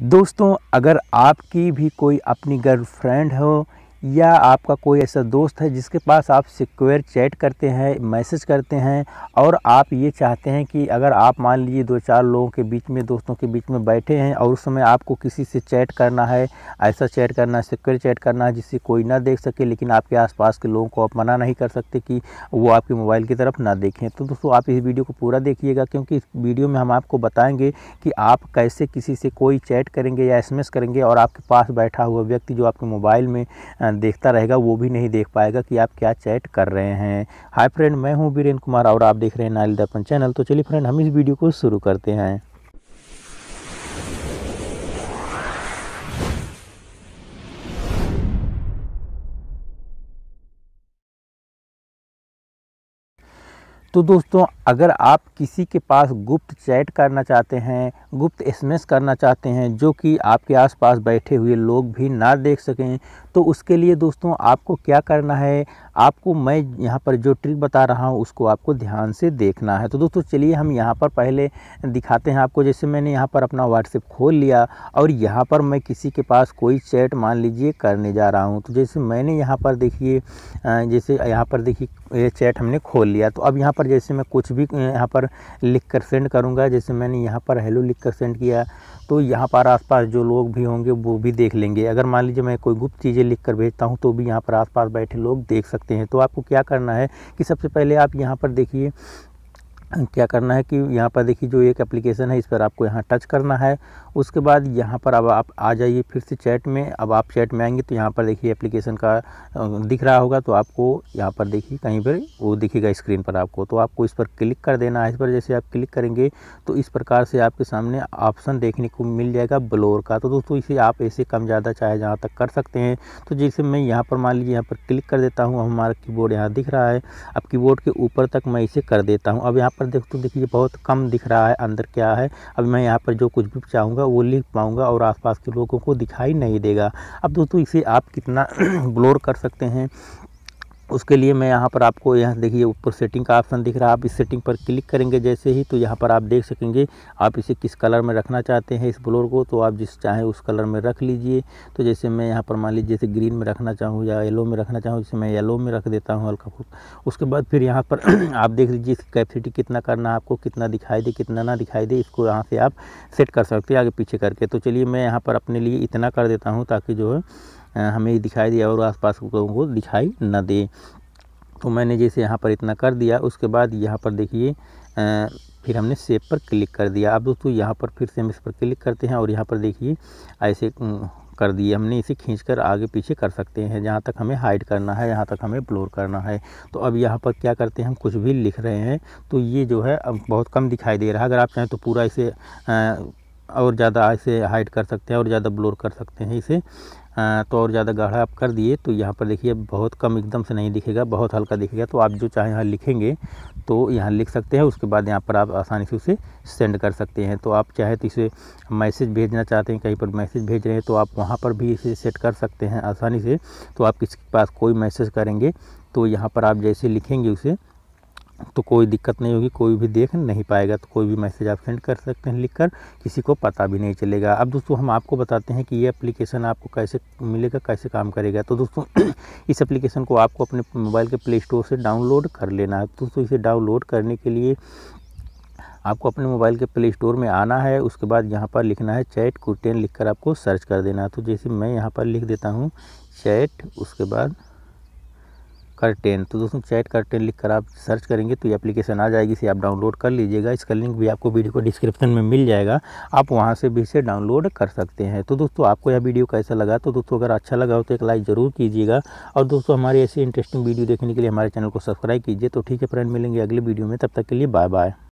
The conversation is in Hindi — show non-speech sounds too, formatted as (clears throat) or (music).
दोस्तों अगर आपकी भी कोई अपनी गर्लफ्रेंड हो या आपका कोई ऐसा दोस्त है जिसके पास आप सिक्योर चैट करते हैं मैसेज करते हैं और आप ये चाहते हैं कि अगर आप मान लीजिए दो चार लोगों के बीच में, दोस्तों के बीच में बैठे हैं और उस समय आपको किसी से चैट करना है, ऐसा चैट करना है सिक्योर चैट करना है जिससे कोई ना देख सके लेकिन आपके आसपास के लोगों को आप मना नहीं कर सकते कि वो आपके मोबाइल की तरफ़ ना देखें। तो दोस्तों, आप इस वीडियो को पूरा देखिएगा क्योंकि इस वीडियो में हम आपको बताएँगे कि आप कैसे किसी से कोई चैट करेंगे या एसएमएस करेंगे और आपके पास बैठा हुआ व्यक्ति जो आपके मोबाइल में देखता रहेगा, वो भी नहीं देख पाएगा कि आप क्या चैट कर रहे हैं। हाय फ्रेंड मैं हूँ वीरेंद्र कुमार और आप देख रहे हैं नाइल दर्पण चैनल। तो चलिए फ्रेंड हम इस वीडियो को शुरू करते हैं। तो दोस्तों, अगर आप किसी के पास गुप्त चैट करना चाहते हैं, गुप्त एसएमएस करना चाहते हैं, जो कि आपके आसपास बैठे हुए लोग भी ना देख सकें तो उसके लिए दोस्तों, आपको क्या करना है? आपको मैं यहाँ पर जो ट्रिक बता रहा हूँ, उसको आपको ध्यान से देखना है। तो दोस्तों, चलिए हम यहाँ पर पहले दिखाते हैं आपको। जैसे मैंने यहाँ पर अपना व्हाट्सएप खोल लिया और यहाँ पर मैं किसी के पास कोई चैट मान लीजिए करने जा रहा हूँ। तो जैसे मैंने यहाँ पर देखिए जैसे यहाँ पर देखिए, ये चैट हमने खोल लिया। तो अब यहाँ पर जैसे मैं कुछ भी यहाँ पर लिख कर सेंड करूँगा। जैसे मैंने यहाँ पर हेलो लिख कर सेंड किया। तो यहाँ पर आसपास जो लोग भी होंगे, वो भी देख लेंगे। अगर मान लीजिए मैं कोई गुप्त चीज़ें लिख कर भेजता हूँ तो भी यहाँ पर आसपास बैठे लोग देख सकते हैं। तो आपको क्या करना है कि सबसे पहले आप यहाँ पर देखिए क्या करना है कि यहाँ पर देखिए जो एक एप्लीकेशन है, इस पर आपको यहाँ टच करना है। उसके बाद यहाँ पर अब आप आ जाइए फिर से चैट में। अब आप चैट में आएँगे तो यहाँ पर देखिए एप्लीकेशन का दिख रहा होगा। तो आपको यहाँ पर देखिए कहीं पर वो दिखेगा स्क्रीन पर आपको। तो आपको इस पर क्लिक कर देना है। इस पर जैसे आप क्लिक करेंगे तो इस प्रकार से आपके सामने ऑप्शन देखने को मिल जाएगा ब्लोर का। तो दोस्तों, इसे आप ऐसे कम ज़्यादा चाहे जहाँ तक कर सकते हैं। तो जैसे मैं यहाँ पर मान लीजिए यहाँ पर क्लिक कर देता हूँ। हमारा कीबोर्ड यहाँ दिख रहा है। अब कीबोर्ड के ऊपर तक मैं इसे कर देता हूँ। अब यहाँ पर देख तो देखिए, बहुत कम दिख रहा है, अंदर क्या है। अब मैं यहाँ पर जो कुछ भी चाहूँगा, वो लिख पाऊँगा और आसपास के लोगों को दिखाई नहीं देगा। अब दोस्तों, इसे आप कितना (clears throat) ब्लोर कर सकते हैं? उसके लिए मैं यहाँ पर आपको यहाँ देखिए ऊपर सेटिंग का ऑप्शन दिख रहा है। आप इस सेटिंग पर क्लिक करेंगे जैसे ही तो यहाँ पर आप देख सकेंगे आप इसे किस कलर में रखना चाहते हैं इस ब्लोर को तो आप जिस चाहें उस कलर में रख लीजिए। तो जैसे मैं यहाँ पर मान लीजिए जैसे ग्रीन में रखना चाहूँ या येलो में रखना चाहूँ, जैसे मैं येलो में रख देता हूँ हल्का फुल्का। उसके बाद फिर यहाँ पर (clears throat) आप देख लीजिए इसकी कैपेसिटी कितना करना है आपको, कितना दिखाई दे, कितना ना दिखाई दे, इसको यहाँ से आप सेट कर सकते हैं आगे पीछे करके। तो चलिए मैं यहाँ पर अपने लिए इतना कर देता हूँ ताकि जो है हमें दिखाई दिया और आसपास के लोगों को दिखाई न दे। तो मैंने जैसे यहाँ पर इतना कर दिया, उसके बाद यहाँ पर देखिए फिर हमने सेव पर क्लिक कर दिया। अब दोस्तों यहाँ पर फिर से हम इस पर क्लिक करते हैं और यहाँ पर देखिए, ऐसे कर दिए। हमने इसे खींचकर आगे पीछे कर सकते हैं, जहाँ तक हमें हाइड करना है, यहाँ तक हमें ब्लोर करना है। तो अब यहाँ पर क्या करते हैं, हम कुछ भी लिख रहे हैं। तो ये जो है, अब बहुत कम दिखाई दे रहा है। अगर आप चाहें तो पूरा इसे और ज़्यादा ऐसे हाइड कर सकते हैं और ज़्यादा ब्लोर कर सकते हैं इसे। तो और ज़्यादा गाढ़ा आप कर दिए तो यहाँ पर देखिए बहुत कम एकदम से नहीं दिखेगा, बहुत हल्का दिखेगा। तो आप जो चाहे यहाँ लिखेंगे तो यहाँ लिख सकते हैं, उसके बाद यहाँ पर आप आसानी से उसे सेंड कर सकते हैं। तो आप चाहे तो इसे मैसेज भेजना चाहते हैं, कहीं पर मैसेज भेज रहे हैं तो आप वहाँ पर भी इसे सेट कर सकते हैं आसानी से। तो आप किसी के पास कोई मैसेज करेंगे तो यहाँ पर आप जैसे लिखेंगे उसे तो कोई दिक्कत नहीं होगी, कोई भी देख नहीं पाएगा तो कोई भी मैसेज आप सेंड कर सकते हैं लिखकर, किसी को पता भी नहीं चलेगा। अब दोस्तों, हम आपको बताते हैं कि ये एप्लीकेशन आपको कैसे मिलेगा, कैसे काम करेगा। तो दोस्तों, (clears throat) इस एप्लीकेशन को आपको अपने मोबाइल के प्ले स्टोर से डाउनलोड कर लेना है। दोस्तों, इसे डाउनलोड करने के लिए आपको अपने मोबाइल के प्ले स्टोर में आना है। उसके बाद यहाँ पर लिखना है चैट कुटेन लिख आपको सर्च कर देना है। तो जैसे मैं यहाँ पर लिख देता हूँ चैट उसके बाद कर्टेन तो दोस्तों चैट कर्टेन लिख कर आप सर्च करेंगे तो ये एप्लीकेशन आ जाएगी, इसे आप डाउनलोड कर लीजिएगा। इसका लिंक भी आपको वीडियो को डिस्क्रिप्शन में मिल जाएगा। आप वहाँ से भी इसे डाउनलोड कर सकते हैं। तो दोस्तों आपको यह वीडियो कैसा लगा? तो दोस्तों अगर अच्छा लगा हो तो एक लाइक ज़रूर कीजिएगा। और दोस्तों हमारे ऐसे इंटरेस्टिंग वीडियो देखने के लिए हमारे चैनल को सब्सक्राइब कीजिए। तो ठीक है फ्रेंड मिलेंगे अगले वीडियो में। तब तक के लिए बाय बाय